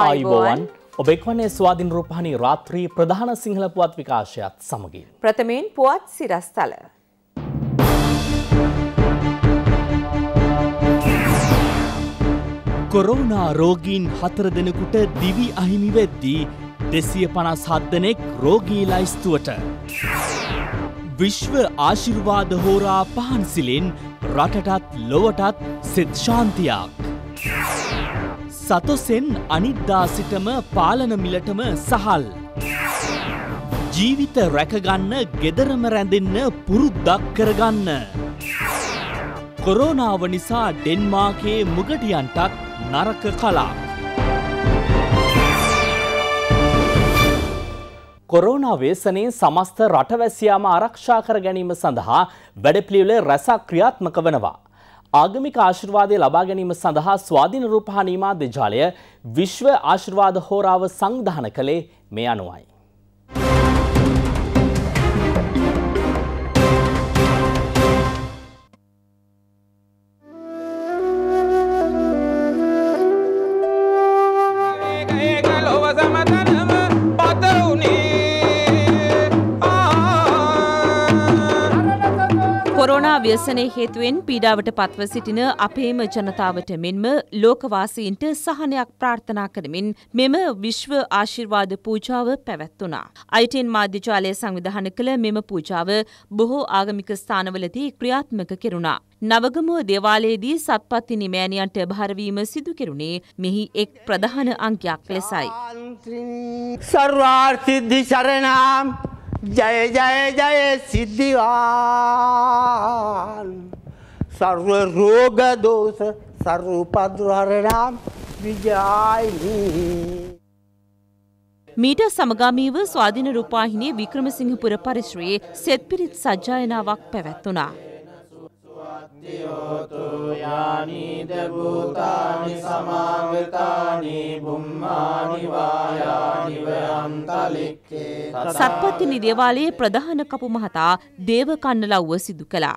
ආයිබෝවන් ඔබෙක්වන්නේ ස්වාධින් රූපහනි රාත්‍රී ප්‍රධාන සිංහල පුවත් විකාශයත් සමගින්. ප්‍රථමයෙන් පුවත් සිරස්තල. කොරෝනා රෝගීන් හතර දෙනෙකුට දිවි අහිමි වෙද්දී දෙසිය පනස් හත් දෙනෙක් රෝගී ලයිස්තුවට. විශ්ව ආශිර්වාද හෝරා පහන්සිලෙන් රටටත් ලොවටත් සෙත්ශාන්තියක්. සතොසෙන් අනිද්දා සිටම පාලන මිලටම සහල්. ජීවිත රැකගන්න ගෙදරම රැඳෙන්න පුරුද්දක් කරගන්න. කොරෝනාව නිසා ඩෙන්මාකේ මුගටියන්ටත් නරක කලා. කොරෝනා වේසනයේ සමස්ත රටවැසියාම ආරක්ෂා කර ගැනීම සඳහා වැඩපිළිවෙල රැසක් ක්‍රියාත්මක වනවා. ආගමික ආශිර්වාදය ලබා ගැනීම සඳහා ස්වාධීන රූපහානී මාධ්‍ය ජාලය විශ්ව ආශිර්වාද හෝරාව සංවිධාන කළේ මේ අනුවයි. කොරෝනා ව්‍යසනය හේතුවෙන් පීඩාවට පත්ව සිටින අපේම ජනතාවට මෙන්ම ලෝකවාසීන්ට සහනයක් ප්‍රාර්ථනා කරමින් මෙම විශ්ව ආශිර්වාද පූජාව පැවැත්වුණා. අයිටන් මාධ්‍යජාලය සංවිධාන කළ මෙම පූජාව බොහෝ ආගමික ස්ථානවලදී ක්‍රියාත්මක කෙරුණා. නවගමුව දේවාලයේදී සත්පත්ති නිමෑණියන්ට භාරවීම සිදු කෙරුණේ මෙහි එක් ප්‍රධාන අංකයක් ලෙසයි. සර්වාර්සිද්ධි සරණාම් जय जय जय सिद्धिवान सर्व रोग दोष सर्व उपद्रहणाम विजय මීට සමගාමීව ස්වාධීන රූපාහිනිය වික්‍රමසිංහපුර පරිශ්‍රයේ සෙත්පිරිත් සජ්ජායනාවක් පැවැත්වුණා. සත්පත්තිනි දේවාලයේ ප්‍රධාන කපු මහතා දේව කන්නලව්ව සිදු කළා.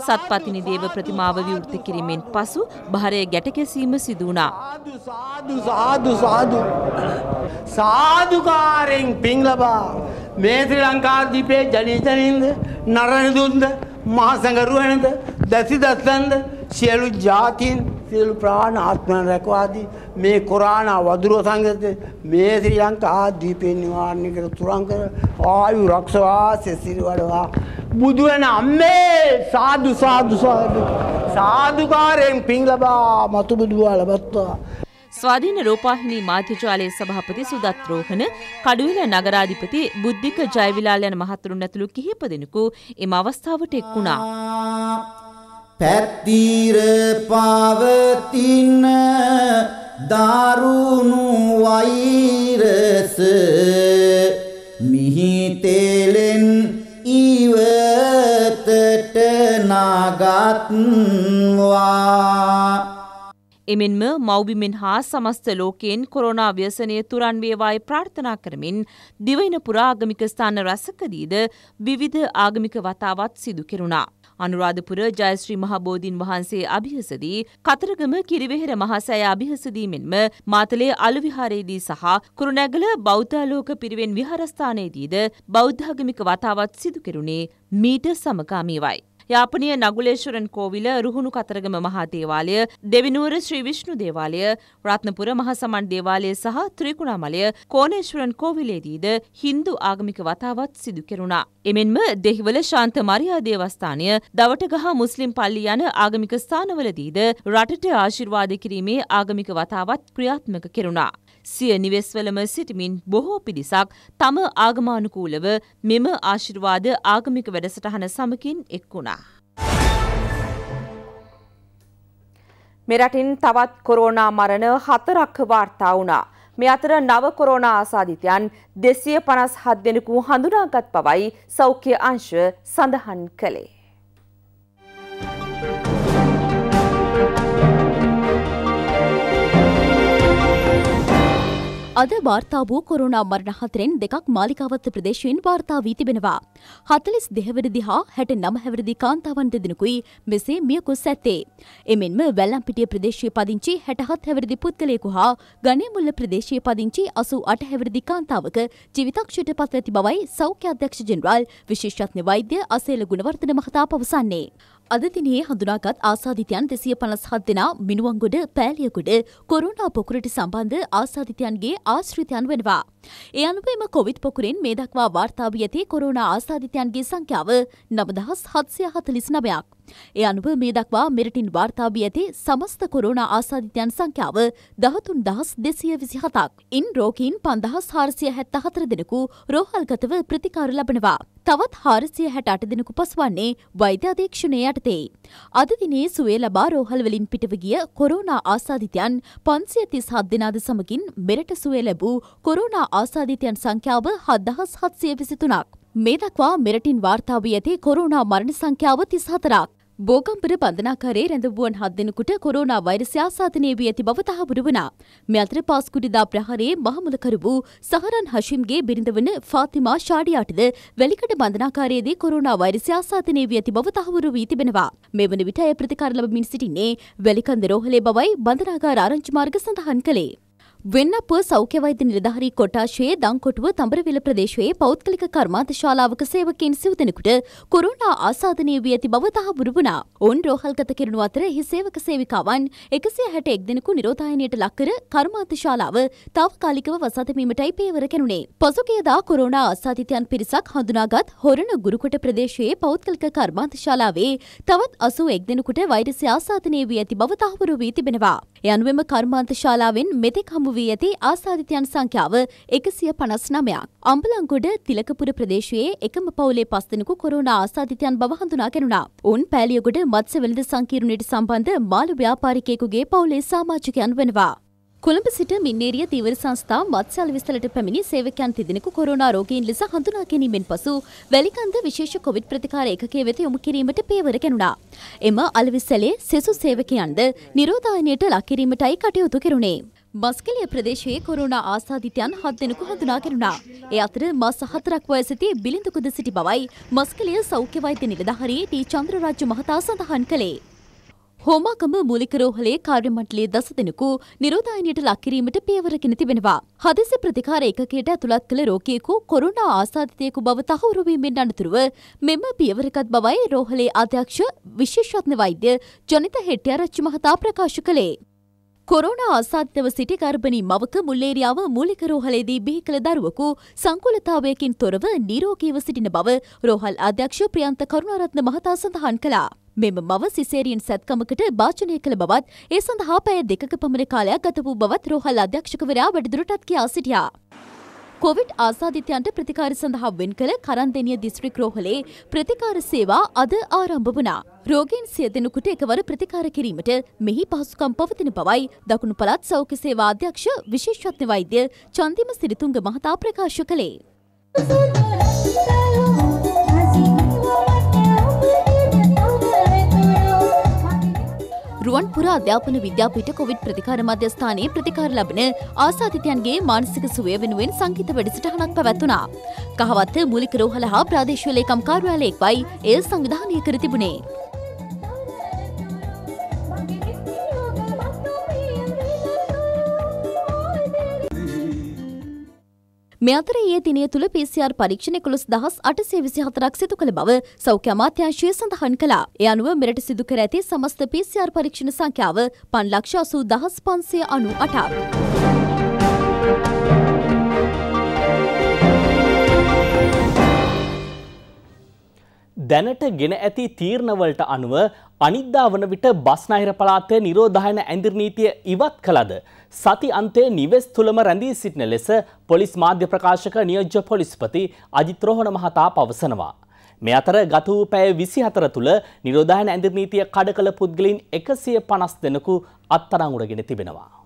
සත්පතිනි දේව ප්‍රතිමාව විවෘත කිරීමෙන් පසු භාරය ගැටකැසීම සිදුවනා. සාදු සාදු සාදු සාධකාරෙන් පිං ලබා මේ ශ්‍රී ලංකාදීපේ ජනීජනින්ද නරණදුන්ද මහසඟරුවනද දැසි දස්සන්ද සියලු ජාතින් සියලු ප්‍රාණ ආත්මයන් රැකවාදී මේ කොරානා වදුරුව සංගත මේ ශ්‍රී ලංකා දීපේ නිවාරණය කර තුරංකර ආයු රක්ෂවා සෙසිරි වඩවා බුදුවන අම්මේ සාදු සාදු සාදු. සාධකාරයෙන් පිං ලබා මතු බුදුවා ලබත්වා. ස්වාධීන රූපාහිනී මාධ්‍යජාලයේ සභාපති සුදත් රෝහණ කඩුවෙල නගරාධිපති බුද්ධික ජයවිලාල් යන මහතුරුන් ඇතුළු කිහිප දෙනෙකු එම අවස්ථාවට එක්වුණා. පැත්තිර පවතින දරුණු වෛරස මිහිතෙලෙන් ඉවතට නගත්වා එමෙන්ම මෞබිමෙන් හා සමස්ත ලෝකයෙන් කොරෝනා ව්‍යසනය තුරන් වේවායි ප්‍රාර්ථනා කරමින් දිවයින පුරාගමික ස්ථාන රැසකදීද විවිධ ආගමික වතාවත් සිදු කෙරුණා. අනුරාධපුර ජයශ්‍රී මහබෝධීන් වහන්සේ අභිහසදී කතරගම කිරිවෙහෙර මහසෑය අභිහසදීමෙන්ම මාතලේ අලුවිහාරයේදී සහ කුරුණැගල බෞද්ධාලෝක පිරිවෙන් විහාරස්ථානයේදීද බෞද්ධාගමික වතාවත් සිදු කෙරුණේ මීට සමගාමීවයි. යාපනය නගුලේශ්වරන් කෝවිල රුහුණු කතරගම මහා දේවාලය දෙවිනුවර ශ්‍රී විෂ්ණු දේවාලය රත්නපුර මහසමන් දේවාලය සහ ත්‍රිකුණාමලය කෝනේශ්වරන් කෝවිලේදීද හින්දු ආගමික වතාවත් සිදු කෙරුණා. එමෙන්ම දෙහිවල ශාන්ත මරියා දේවස්ථානය දවටගහ මුස්ලිම් පල්ලි යන ආගමික ස්ථානවලදීද රටට ආශිර්වාද කිරීමේ ආගමික වතාවත් ක්‍රියාත්මක කෙරුණා. සිය නිවෙස්වලම සිටිමින් බොහෝ පිරිසක් තම ආගමානුකූලව මෙම ආශිර්වාද ආගමික වැඩසටහන සමකින් එක්වුණා. මෙරටින් තවත් කොරෝනා මරණ හතරක් වාර්තා වුණා. මේ අතර නව කොරෝනා ආසාදිතයන් දෙසිය පනස් හත් දෙනෙකු හඳුනාගත් බවයි සෞඛ්‍ය අංශ සඳහන් කළේ. අද වාර්තා වූ කොරුණා මරණ හතරෙන් දෙකක් මාලිකාවත්ත ප්‍රදේශයෙන් වාර්තා වී තිබෙනවා. හතලිස් දෙහවරදි හා හැට නමහැවරදි කාන්තාවන් දෙදෙනෙකුයි මෙසේ මියකුස් ඇත්තේ. එමෙන්ම වැල්ලම්පිටිය ප්‍රදේශයේ පදිංචි හැටහත් හැවරදි පුද්ගලයෙකු හා ගණයමුල්ල ප්‍රදේශයේ පදිංචි අසු අට හැවරදි කාන්තාවක ජීවිතක්ෂයට පත් ඇති බවයි සෞඛ්‍ය අධ්‍යක්ෂ ජෙනරාල් විශේෂඥ වෛද්‍ය අසේල ගුණවර්ධන මහතා පවසන්නේ. අද දිනේ හඳුනාගත් ආසාධිතයන් දෙසිය පනස් හත් දෙනා මිනුවන්ගොඩ පෑලියගොඩ කොරුණා පොකුරට සම්බන්ධ ආසාධිතයන්ගේ ආශ්‍රිතයන් වෙනවා. ඒ අනුව එම කොවිත් පොකුරෙන් මේ දක්වා වාර්තා වී ඇති කොරුණා ආසාධිතයන්ගේ සංඛ්‍යාව නවදහස් හත්සය හතලිස් නවයක්. ඒ අනුව මේ දක්වා මෙරටින් වාර්තා වී ඇති සමස්ත කොරුණා ආසාධිතයන් සංඛ්‍යාව දහතුන් දහස් දෙසිය විසි හතක්. ඉන් රෝගීන් පන්දහස් හාරසිය හැත්ත හතර දෙනෙකු රෝහල්ගතව ප්‍රතිකාර ලබනවා. තවත් හාරසිය හැට අට දෙනෙකු පසුවන්නේ වෛද්‍ය අධීක්ෂණය යටතේ. අද දිනේ සුවේ ලබා රෝහල්වලින් පිටව ගිය කොරෝනා ආසාධිතයන් පන්සිය තිස් හත් දෙනාද සමගින් මෙරට සුවේ ලැබූ කොරෝනා ආසාධිතයන් සංඛ්‍යාව හදහස් හත්සිය විසිතුනක්. මේ දක්වා මෙරටින් වාර්තා වී ඇති කොරෝනා මරණ සංඛ්‍යාව තිස් හතරක්. බෝගම්පර බන්ධනාකාරයේ රැඳවුවන් හත් දෙනෙකුට කොරෝනා වෛරසය ආසාදනය වී ඇති බව තහවුරු වුණා. මේ අතර පාස්කුඩිදා ප්‍රහාරයේ මහමුලකරු වූ සහරන් හෂිම්ගේ බිරිඳ වන ෆාතිමා ෂාඩියාටද වැලිකඩ බන්ධනාකාරයේදී කොරෝනා වෛරසය ආසාදනය වී ඇති බව තහවුරු වී තිබෙනවා. මේ වන විට ඇය ප්‍රතිකාර ලබමින් සිටින්නේ වැලිකන්ද රෝහලේ බවයි බන්ධනාගාර ආරංචි මාර්ග සඳහන් කළේ. වෙන්නපුව සෞඛ්‍ය වෛද්‍ය නිලධාරී කොටාශයේ දංකොටුව තඹරවිල ප්‍රදේශයේ පෞද්ගලික කර්මාන්ත ශාලාවක සේවකයින් සිව් දෙනෙකුට කොරෝනා ආසාදනය වී ඇති බව තහවුරු වුණා. ඔවුන් රෝහල්ගත කෙරුණු අතර එහි සේවක සේවිකාවන් එකසිය හැට එක් දෙනෙකු නිරෝධායනයට ලක්කර කර්මාන්ත ශාලාව තාවකාලිකව වසා දැමීමටයි පේවර කෙරුණේ. පසුගියදා කොරෝනා ආසාදිතයන් පිරිසක් හඳුනාගත් හොරණ ගුරුකොට ප්‍රදේශයේ පෞද්ගලික කර්මාන්ත ශාලාවේ තවත් අසූ එක් දෙනෙකුට වෛරසය ආසාදනය වී ඇති බව තහවුරු වී තිබෙනවා. ඒ අනුවම කර්මාන්ත ශාලාවෙන් මෙතෙක් හමු වී ඇති ආසාධිතයන් සංඛ්‍යාව එකසිය පනස් නමයක්. අම්බලංගොඩ තිලකපුර ප්‍රදේශයේ එකම පවුලේ පස් දෙනෙකු කොරෝනා ආසාධිතයන් බව හඳුනා ගැනුණා. ඔවුන් පෑලියගොඩ මත්ස්‍ය වෙළඳ සංකීර්ණයට සම්බන්ධ මාළු ව්‍යාපාරිකයෙකුගේ පවුලේ සාමාජිකයන් වෙනවා. කොළඹ සිට මින්නේරිය තීවර සංස්ථා මත්ස්‍ය අලවිස්තලට පැමිණි සේවකයන් තිදෙනෙකු කොරෝනා රෝගීන් ලෙස හඳුනා ගැනීමෙන් පසු වැලිකන්ද විශේෂ කොවිඩ් ප්‍රතිකාර ඒකකයේ වෙත යොමු කිරීමට පියවර ගැනුණා. එම අලවිස්සලේ සෙසු සේවකයන්ද නිරෝධායනයට ලක් කිරීමටයි කටයුතු කෙරුණේ. මස්කලිය ප්‍රදේශයේ කොරුණා ආසාධිතයන් හත් දෙනෙකු හඳුනාගෙනුණා. ඒ අතර මස් හතරක් වයසති බිලිඳකුද සිටි බවයි මස්කලිය සෞඛ්‍ය වෛද්‍ය නිලධාරී ටී චන්ද්‍රරාජ්‍ය මහතා සඳහන් කළේ. හෝමාකම මූලික රෝහලේ කාර්ය මණ්ඩලයේ දස දෙනෙකු නිරෝධායනයට ලක්කිරීමට පියවරගෙන තිබෙනවා. හදිසි ප්‍රතිකාර ඒකකයට ඇතුළත් කළ රෝගියෙකු කොරුණා ආසාදිතයෙකු බව තහවුරු වීමෙන් අනතුරුව මෙම පියවරගත් බවයි රෝහලේ අධ්‍යක්ෂ විශේෂඥ වෛද්‍ය ජනිත හෙට්ටිආරච්චි මහතා ප්‍රකාශ කළේ. කොරෝනා ආසාදිතව සිටි ගර්භණී මවක මුල්ලේරියාව මූලික රෝහලේදී බිහි කළ දරුවකු සංකුලතාවයකින් තොරව නිරෝගීව සිටින බව රෝහල් අධ්‍යක්ෂ ප්‍රියන්ත කරුණාරත්න මහතා සඳහන් කළා. මෙම මව සිසේරියන් සැත්කමකට භාජනය කළ බවත් ඒ සඳහා පැය දෙකක පමණ කාලයක් ගත වූ බවත් රෝහල් අධ්‍යක්ෂකවරයා වැඩිදුරටත් කියා සිටියා. කොවිඩ් ආසාධිතයන්ට ප්‍රතිකාර සඳහා වෙන් කළ කරන්දෙනිය දිස්ත්‍රික් රෝහලේ ප්‍රතිකාර සේවා අද ආරම්භ වුණා. රෝගීන් සිය දෙනෙකුට එකවර ප්‍රතිකාර කිරීමට මෙහි පහසුකම් පවතින බවයි දකුණු පළාත් සෞඛ්‍ය සේවා අධ්‍යක්ෂ විශේෂඥ වෛද්‍ය චන්දිම සිරිතුංග මහතා ප්‍රකාශ කළේ. රුවන්පුර අධ්‍යාපන විද්‍යාපීඨ කොවිඩ් ප්‍රතිකාර මධ්‍යස්ථානයේ ප්‍රතිකාර ලබන ආසාදිතයන්ගේ මානසික සුවය වෙනුවෙන් සංගීත වැඩසටහනක් පැවැත්වුණා. කහවත්ත මූලික රෝහල හා ප්‍රාදේශීය ලේකම් කාර්යාලයෙක්වයි එය සංවිධානය කර තිබුණේ. මේ අතර ඊයේ දිනය තුළ PCR පරීක්ෂණ 11824ක් සිදු කළ බව සෞඛ්‍ය අමාත්‍යාංශය සඳහන් කළා. ඒ අනුව මෙරට සිදු කර ඇති සමස්ත PCR පරීක්ෂණ සංඛ්‍යාව 5,80,598ක්. දැනට ගෙන ඇති තීරණවලට අනුව අනිද්දා වන විට බස්නාහිර පළාතේ නිරෝධායන ඇඳිරි නීතිය ඉවත් කළද සති අන්තයේ නිවෙස් තුළම රැඳී සිටින ලෙස පොලිස් මාධ්‍ය ප්‍රකාශක නියෝජ්‍ය පොලිස්පති අජිත් රෝහණ මහතා පවසනවා. මේ අතර ගත වූ පැය 24 තුළ නිරෝධායන ඇඳිරි නීතිය කඩ කළ පුද්ගලයන් 150 දෙනෙකු අත්අඩංගුවටගෙන තිබෙනවා.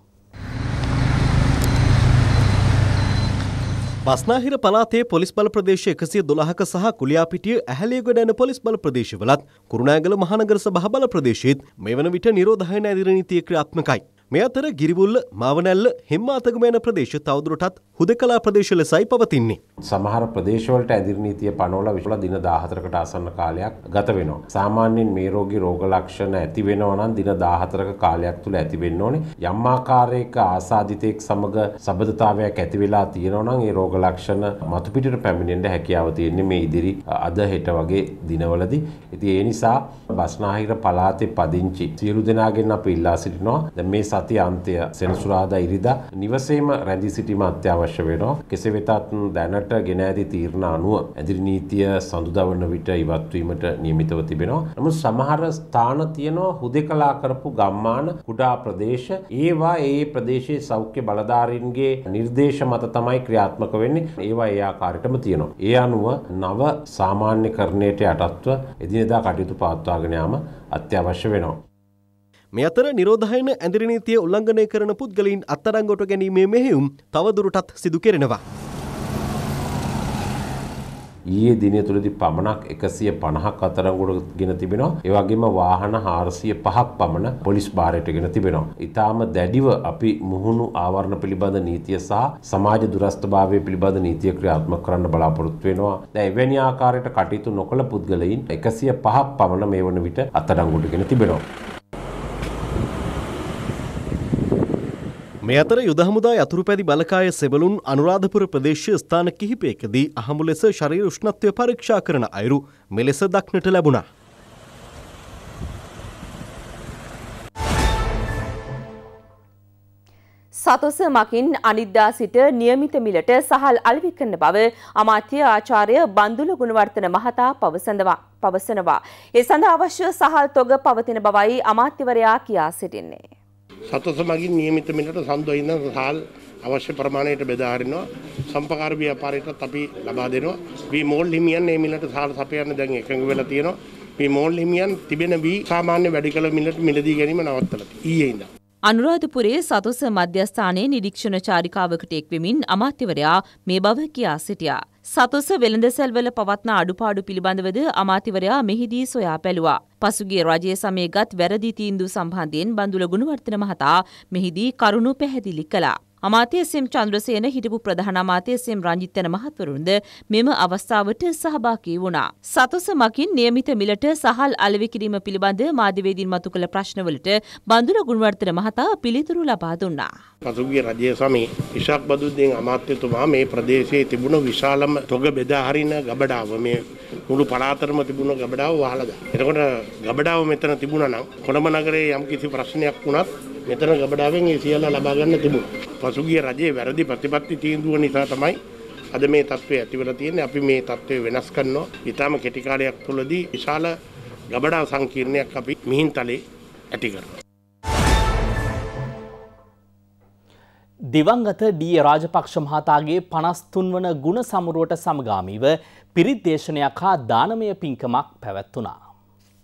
බස්නාහිර පලාතේ පොලිස් බල ප්‍රදේශ එකසිය දොළහක සහ කුලියාපිටිය ඇහැලියගොඩ යන පොලිස් බල ප්‍රදේශවලත් කුරුණෑගල මහනගර සභහ බල ප්‍රදේශයත් මේ වන විට නිරෝධහයන ඇදිර නීතිය ක්‍රියාත්මකයි. මේ අතර ගිරිවුල්ල මවනැල්ල හෙම්මාතගම යන ප්‍රදේශ තවදුරටත් හුදකලා ප්‍රදේශ ලෙසයි පවතින්නේ. සමහර ප්‍රදේශවලට ඇදිරිනීතිය පනෝල විශල දින දාහතරකට අසන්න කාලයක් ගත වෙනවා. සාමාන්‍යයෙන් මේ රෝගී රෝග ලක්ෂණ ඇති වෙනවා නම් දින 14ක කාලයක් තුල ඇති වෙන්න ඕනේ. යම් ආකාරයක ආසාදිතෙක් සමග සබඳතාවයක් ඇති වෙලා තියෙනවා නම් ඒ රෝග ලක්ෂණ මතු පිටට පැමිණෙන්න හැකියාව තියෙන්නේ මේ ඉදිරි අද හෙට වගේ දිනවලදී. ඉතින් ඒ නිසා බස්නාහිර පළාතේ පදිංචි සියලු දෙනාගෙන් අපි ඉල්ලා සිටිනවා දැන් මේ සතිය අන්තය සෙනසුරාදා ඉරිදා නිවසේම රැඳී සිටීම අත්‍යවශ්‍ය වෙනවා. කෙසේ වෙතත් දැනට ගෙන ඇති තීරණ අනුව ඇදිරි නීතිය සඳුදවන විට ඉවත්වීමට නියමිතව තිබෙනවා. නමුත් සමහර ස්ථාන තියෙනවා හුදෙකලා කරපු ගම්මාන කුඩා ප්‍රදේශ ඒවා ඒ ප්‍රදේශයේ සෞඛ්‍ය බලධාරීන්ගේ නිර්දේශ මත තමයි ක්‍රියාත්මක වෙන්නේ. ඒවා ඒ ආකාරයටම තියෙනවා. ඒ අනුව නව සාමාන්‍යකරණයට යටත්ව එදිනෙදා කටයුතු පවත්වාගෙන යාම අත්‍යවශ්‍ය වෙනවා. මේ අතර නිරෝධයන ඇදිරිනීතිය උල්ලංඝනය කරන පුද්ගලයින් අත්තරංගොට ගැනීමේ මෙහෙයුම් තවදුරටත් සිදු කෙරෙනවා. ඊයේ දිනය තුළදී පමණක් එකසිය පණහක් අතරංගුට ගෙන තිබෙනවා ඒවගේම වාහන හාරසිය පහක් පමණ පොලිස් භාරයට ගෙන තිබෙනවා. ඉතාම දැඩිව අපි මුහුණු ආවරණ පිළිබඳ නීතිය සහ සමාජ දුරස්ථභාවය පිළිබඳ නීතිය ක්‍රියාත්මක කරන්න බලාපොරොත්තු වෙනවා. දැන් එවැනි ආකාරයට කටයුතු නොකළ පුද්ගලයින් එකසිය පහක් පමණ මේ වන විට අත්අඩංගුවට ගෙන තිබෙනවා. මේ අතර යුදහමුදා යතුරු පැදි බලකාය සෙබලුන් අනුරාධපුර ප්‍රදේශය ස්ථාන කිහිපයකදී අහමු ලෙස ශරීර උෂ්ණත්වය පරීක්ෂා කරන අයුරු මෙලෙස දක්නට ලැබුණා. සතොස මකින් අනිද්දා සිට නියමිත මිලට සහල් අලවි කරන බව අමාත්‍ය ආචාර්ය බන්දුල ගුණවර්තන මහතා පවසනවා. පවසනවා. ඒ සඳහා අවශ්‍ය සහල් තොග පවතින බවයි අමාත්‍යවරයා කියා සිටින්නේ. සතොස මගින් නියමිත මිලට සන්දොයින්න සහල් අවශ්‍ය ප්‍රමාණයට බෙදාහරිනවා සම්පකාර ව්‍යාපාරයටත් අපි ලබා දෙනවා. වී මෝල් හිමියන් මේ මිලට සහල් සපයන්න දැන් එකඟ වෙලා තියෙනවා. මේ මෝල් හිමියන් තිබෙන වී සාමාන්‍ය වැඩි කළ මිලට මිලදී ගැනීම නවත්තලා ඊයේ ඉඳන්. අනුරාධපුරයේ සතුස මධ්‍යස්ථානයේ නිරීක්ෂණ චාරිකාවකට එක්වෙමින් අමාත්‍යවරයා මේ බව කියා සිටියා. සතුස වෙළඳසැල්වල පවත්නා අඩුපාඩු පිළිබඳවද අමාතිවරයා මෙහිදී සොයා පැළුවා. පසුගිය රජයේ සමයගත් වැරදි තීන්දුව සම්බන්ධයෙන් බඳුල ගුණවර්තන මහතා මෙහිදී කරුණු පැහැදිලි කළා. අමාත්‍ය එස්.එම්. චන්ද්‍රසේන හිටපු ප්‍රධාන අමාත්‍ය එස්.එම්. රංජිත් යන මහත්වරුන්ද මෙම අවස්ථාවට සහභාගී වුණා. සතුස මකින් නියමිත මිලට සහල් අලෙවි කිරීම පිළිබඳ මාධ්‍යවේදීන් මතු කළ ප්‍රශ්නවලට බඳුර ගුණවර්තන මහතා පිළිතුරු ලබා දුන්නා. පසුගිය රජය සමයේ ඉශාක් බදුද්දීන් අමාත්‍යතුමා මේ ප්‍රදේශයේ තිබුණ විශාලම තොග බෙදා හරින ගබඩාව මේ මුළු පළාතරම තිබුණ ගබඩාව වහලා දානවා. එතකොට ගබඩාව මෙතන තිබුණා නම් කොළඹ නගරයේ යම්කිසි ප්‍රශ්නයක් වුණත් මෙතන ගබඩාවෙන් ඒ සියල්ල ලබා ගන්න තිබුණා. පසුගිය රජයේ වැරදි ප්‍රතිපත්ති තීන්දුව නිසා තමයි අද මේ තත්ත්වය ඇතිවලා තියෙන්නේ. අපි මේ තත්ත්වය වෙනස් කරනවා. ඊටාම කෙටි කාලයක් තුළදී විශාල ගබඩා සංකීර්ණයක් අපි මිහින්තලේ ඇති කරනවා. දිවංගත ඩී රාජපක්ෂ මහතාගේ පනස්තුන් වන ගුණ සමුරුවට සමගාමීව පිරිත් දේශනයක් හා දානමය පින්කමක් පැවැත්වුණා.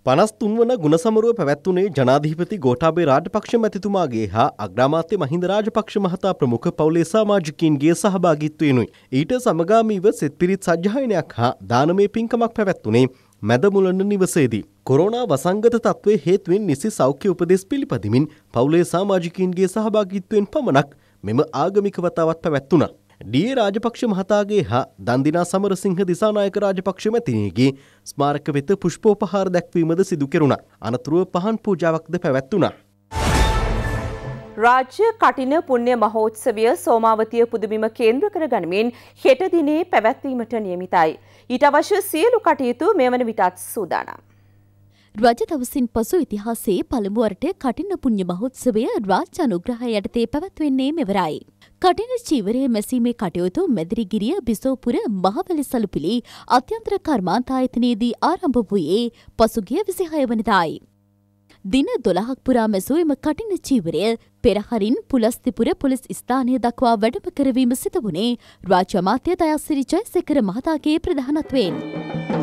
පනස්තුන් වන ගුණසමරුව පැවැත්වුණේ ජනාධීපති ගෝටාබේ රාජපක්ෂ මැතිතුමාගේ හා අග්‍රාමාත්‍ය මහින්ද රාජපක්ෂ මහතා ප්‍රමුඛ පවුලේ සාමාජිකින්ගේ සහභාගිත්වයෙනුයි. ඊට සමගාමීව සෙත් පිරිත් සජ්්‍යයනයක් හා දානමය පින්කමක් පැවැත්වුණේ මැදමුලන්න නිවසේදී. කොරෝනා වසංගත තත්ත්වය හේතුවෙන් නිසි සෞඛ්‍ය උපදෙස් පිළිපදිමින් පවුලේ සාමාජිකින්ගේ සහභාගිත්වයෙන් පමණක් මෙම ආගමික වතාවත් පැවැත්වුණා. ඩිය රාජපක්ෂ මහතාගේ හා දන්දිනා සමරසිංහ දිසානායක රාජපක්ෂ මැතිනයගේ ස්මාරක වෙත පුෂ්පෝපහාර දැක්වීමද සිදු කෙරුණ අනතුරුව පහන් පූජාවක්ද පැවැත්වුණා. රාජ්‍ය කටින පුුණ්‍ය මහෝත්සවය සෝමාවතිය පුදුබිම කේන්ද්‍ර කර ගනිමින් හෙට දිනේ පැවැත්වීමට නියමිතයි. ඊට අවශ්‍ය සියලු කටයුතු මෙවන විටත් සූදානම්. රජ දවසින් පසු ඉතිහාසයේ පළමුුවරට කටින පුුණ්්‍ය මහොත්සවය රාජ්‍ය අනුග්‍රහය යටතේ පැවැත්වෙන්නේ මෙවරයි. කටින චීවරය මැසීමේ කටයුතු මැදිරිගිරිය බිසෝපුර මහවැලි සලුපිලි අත්‍යන්ත්‍ර කර්මාන්තායතනයේදී ආරම්භ වූයේ පසුගිය විසිහය වනදායි. දින දොළහක් පුරා මැසූ එම කටින චීවරය පෙරහරින් පුලස්තිපුර පොලිස් ස්ථානය දක්වා වැඩම කරවීම සිත වුණේ රාජ්‍ය අමාත්‍ය දයස්සිරි ජයසේකර මහතාගේ ප්‍රධානත්වයෙන්.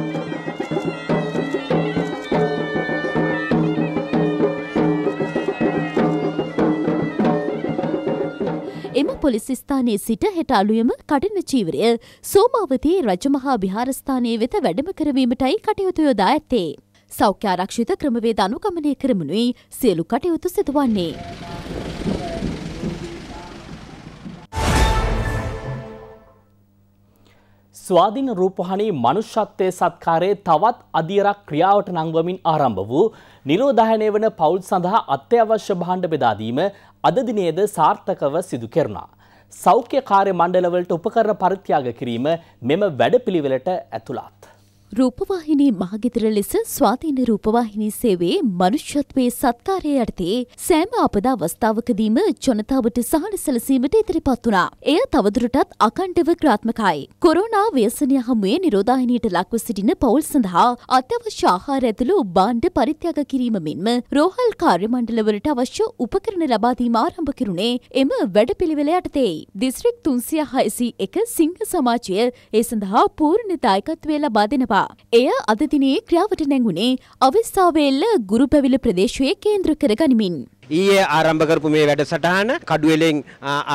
පොලිස් ස්ථානයේ සිට හෙට අලුයම කටින චීවරය සෝමාවතී රජමහා විහාරස්ථානයේ වෙත වැඩම කරවීමටයි කටයුතු යොදා ඇත්තේ. සෞඛ්‍යාරක්ෂිත ක්‍රමවේද අනුගමනය කරමනුයි සියලු කටයුතු සිදුවන්නේ. ස්වාධීන රූපහනි මනුෂ්‍යත්වය සත්කාරයේ තවත් අධියරක් ක්‍රියාවට නංවමින් ආරම්භ වූ නිරෝධායනය වන පවුල් සඳහා අත්‍යවශ්‍ය භාණ්ඩ බෙදාදීම අද දිනේද සාර්ථකව සිදු කෙරුණා. සෞඛ්‍ය කාර්ය මණ්ඩලවලට උපකරණ පරිත්‍යාග කිරීම මෙම වැඩපිළිවෙලට ඇතුළත්. රූපවාහිනී මහගෙදර ලෙස ස්වාධීන රූපවාහිනී සේවේ මනුෂ්‍යත්වයේ සත්කාරය යටතේ සෑම අපද අවස්ථාවකදීම ජනතාවට සහන සැලසීමට ඉදිරිපත් වුණා. එය තවදුරටත් අකණ්ඩව ක්‍රාත්මකයි. කොරෝනා ව්‍යසනය හමුවේ නිරෝධාහිනීට ලක්ව සිටින පවුල් සඳහා අත්‍යවශ්‍ය ආහාර ඇතුළු භාණ්ඩ පරිත්‍යාග කිරීම මෙන්ම රෝහල් කාර්ය මණ්ඩලවලට අවශ්‍ය උපකරණ ලබා දීම ආරම්භ කෙරුණේ එම වැඩපිළිවෙල යටතේ. දිස්ත්‍රික් 361 සිංහ සමාජය ඒ සඳහා පූර්ණ දායකත්වය ලබා දෙනවා. එය අද දිනේ ක්‍රියාවට නැංගුණේ අවස්ථාවේල්ල ගුරු පැවිල ප්‍රදේශයේ කේන්ද්‍ර කර ගනිමින්. ඊයේ ආරම්භ කරපු මේ වැඩසටහන කඩුවෙලෙන්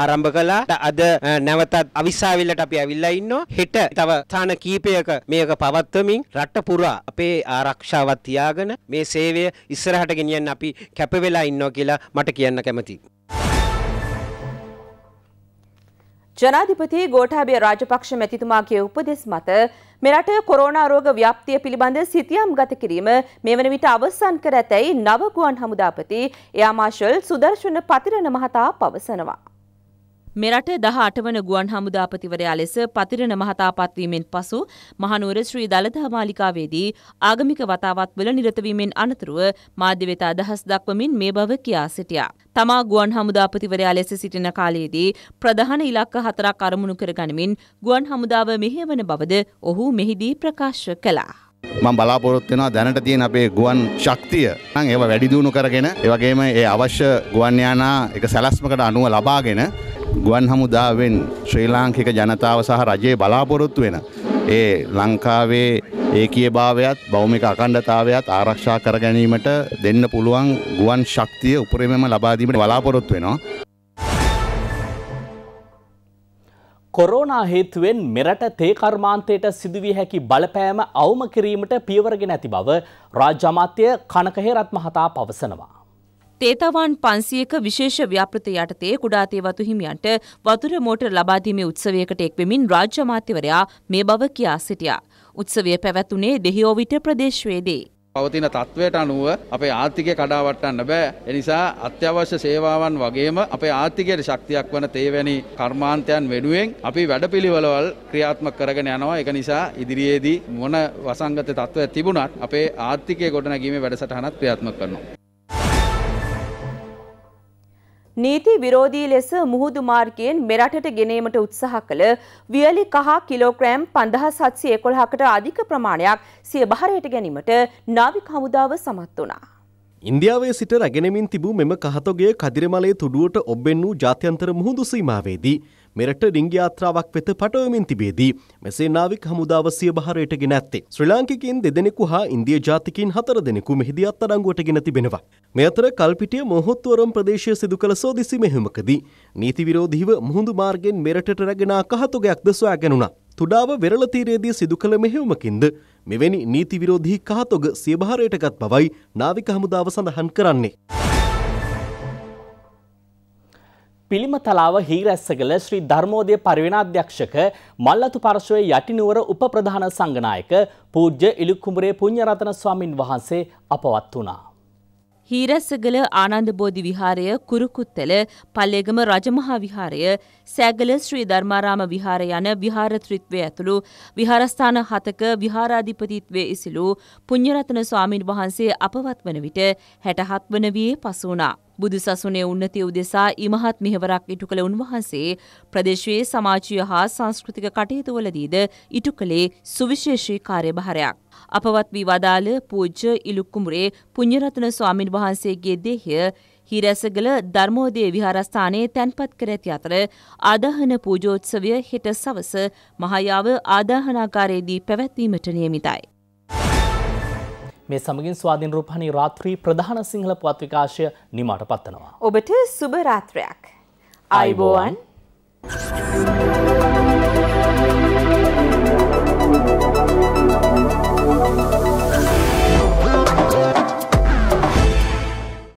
ආරම්භ කළා. අද නැවතත් අවිස්සාවිල්ලට අපි ඇවිල්ලා ඉන්නවා. හෙට තව ස්ථාන කීපයක මේක පවත්වමින් රට පුරා අපේ ආරක්ෂාවත් තියාගෙන මේ සේවය ඉස්සරහට ගෙනියන්න අපි කැප වෙලා ඉන්නවා කියලා මට කියන්න කැමතියි. ජනාධිපති ගෝඨාභය රාජපක්ෂ මැතිතුමාගේ උපදෙස් මත මෙරට කොරෝනා රෝග ව්‍යාප්තිය පිළිබඳ සිතියම් ගත කිරීම මේ වන විට අවසන් කර ඇතැයි නව ගුවන් හමුදාපති එයා මාර්ෂල් සුදර්ශන පතිරණ මහතා පවසනවා. මෙරට දහ අටවන ගුවන් හමුදාපතිවරයා ලෙස පතිරණ මහතා පත්වීමෙන් පසු මහනුවර ශ්‍රී දළදා මාලිකාවේදී ආගමික වතාවත් වල නිරතවීමෙන් අනතුරුව මාධ්‍ය වෙත අදහස් දක්වමින් මේ බව කියා සිටියා. තමා ගුවන් හමුදාපතිවරයා ලෙස සිටින කාලයේදී ප්‍රධාන ඉලක්ක හතරක් අරමුණු කර ගනිමින් ගුවන් හමුදාව මෙහෙවන බවද ඔහු මෙහිදී ප්‍රකාශ කළා. මම බලාපොරොත්තු වෙනවා දැනට තියෙන අපේ ගුවන් ශක්තිය නම් ඒව වැඩි දියුණු කරගෙන ඒ වගේම ඒ අවශ්‍ය ගුවන් යානා එක සැලැස්මකට අනුව ලබාගෙන ගුවන් හමුදාවෙන් ශ්‍රී ලාංකික ජනතාව සහ රජයේ බලාපොරොත්තු වෙන ඒ ලංකාවේ ඒකීය භාවයත් භෞමික අකණ්ඩතාවයත් ආරක්ෂා කර ගැනීමට දෙන්න පුළුවන් ගුවන් ශක්තිය උපරිමම ලබා දීමට බලාපොරොත්තු වෙනවා. කොරෝනා හේතුවෙන් මෙරට තේ කර්මාන්තයට සිදුවිය හැකි බලපෑම අවම කිරීමට පියවරගෙන ඇති බව රාජ්‍ය අමාත්‍ය කනක හේරත් මහතා පවසනවා. තේතවන් පන්සියක විශේෂ ව්‍යාපෘත යටතේ කුඩාතේ වතු හිමියන්ට වතුර මෝටර් ලබාදීමේ උත්සවයකට එක්වෙමින් රාජ්‍ය අමාත්‍යවරයා මේ බව කියා සිටියා. උත්සවය පැවැත්වුණේ දෙහිෝවිට ප්‍රදේශයේදී. පවතින තත්ත්වයට අනුව අපේ ආර්ථිකය කඩාවට්ටන්න බෑ. එනිසා අත්‍යවශ්‍ය සේවාවන් වගේම අපේ ආර්ථිකයට ශක්තියක් වන තේවැනි කර්මාන්තයන් වෙනුවෙන් අපි වැඩපිළිවෙළවල් ක්‍රියාත්මක කරගෙන යනවා. ඒක නිසා ඉදිරියේදී මොන වසංගත තත්ත්වයක් තිබුණත් අපේ ආර්ථිකය ගොඩනැගීමේ වැඩසටහනත් ක්‍රියාත්මක කරනවා. නීති විරෝධී ලෙස මුහුදු මාර්ගයෙන් මෙරටට ගෙනීමට උත්සාහ කළ වියලි කහ කිලෝග්‍රෑම් පන්දහස් හත්සිය එකොළහකට අධික ප්‍රමාණයක් සිය භාරයට ගැනීමට නාවික හමුදාව සමත් වුණා. ඉන්දියාවේ සිට රැගෙනමින් තිබූ මෙම කහතොගේ කදිරමලේ තුඩුවට ඔබ්බෙන් වූ ජාත්‍යන්තර මුහුදු සීමාවේදී මෙරට රිංගයාත්‍රාවක් වෙත පටවමින් තිබේදී මෙසේ නාවික් හමුදාව සිය භාරයට ගෙන ඇත්තේ. ශ්‍රී ලාංකිකින් දෙදෙනෙකු හා ඉන්දිය ජාතිකින් හතර දෙනෙකු මෙහිදී අත්අඩංගුවට ගෙන තිබෙනවා. මේ අතර කල්පිටිය මොහොත්තුවරම් ප්‍රදේශය සිදු කළ සෝදිසි මෙහෙමකදී නීති විරෝධීව මුහුදු මාර්ගෙන් මෙරටට රැගෙන කහතොගයක් ද සොයා ගැනුණා. තුඩාව වෙරළ තීරයේදී සිදු කළ මෙහෙවමකින්ද මෙවැනි නීති විරෝධී කහතොග සිය භාරයට ගත් බවයි නාවික හමුදාව සඳහන් කරන්නේ. පිළිමතලාව හීරැස්සගල ශ්‍රී ධර්මෝදය පරිවෙනාධ්‍යක්ෂක මල්ලතු පරශවය යටිනුවර උප ප්‍රධාන සංගනායක පූජ්‍ය ඉලුක්කුමරේ පුං්ඥරතන ස්වාමින් වහන්සේ අපවත් වුණා. හීරැස්සගල ආනන්ද බෝධි විහාරය කුරුකුත්තල පල්ලේගම රජමහා විහාරය සෑගල ශ්‍රී ධර්මාරාම විහාර යන විහාරත්‍රිත්වය ඇතුළු විහාරස්ථාන හතක විහාරාධිපතිත්වය ඉසිලු පුං්ඥරතන ස්වාමින් වහන්සේ අපවත් වන විට හැටහත් වන වයේ පසුනා. බුදු සසුනේ උන්නතිය උදෙසා ඉමහත් මෙහෙවරක් ඉටු කළ උන්වහන්සේ ප්‍රදේශයේ සමාජීය හා සංස්කෘතික කටයුතුවලදීද ඉටු කළේ සුවිශේෂී කාර්යභාරයක්. අපවත් වී වදාළ පූජ්‍ය ඉලුක්කුමුරේ පුඤ්ඤරත්න ස්වාමින් වහන්සේගේ දේහය හිරැසගල ධර්මෝදය විහාරස්ථානයේ තැන්පත් කර ඇති අතර ආදාහන පූජෝත්සවය හෙට සවස මහයාව ආදාහනාකාරයේදී පැවැත්වීමට නියමිතයි. මේ සමගින් ස්වාධීන රූපහණි රාත්‍රී ප්‍රධාන සිංහල පුවත් විකාශය නිමාට පත්තනවා. ඔබට සුබ රාත්‍රයක්. අයිබෝවන්. Thank you.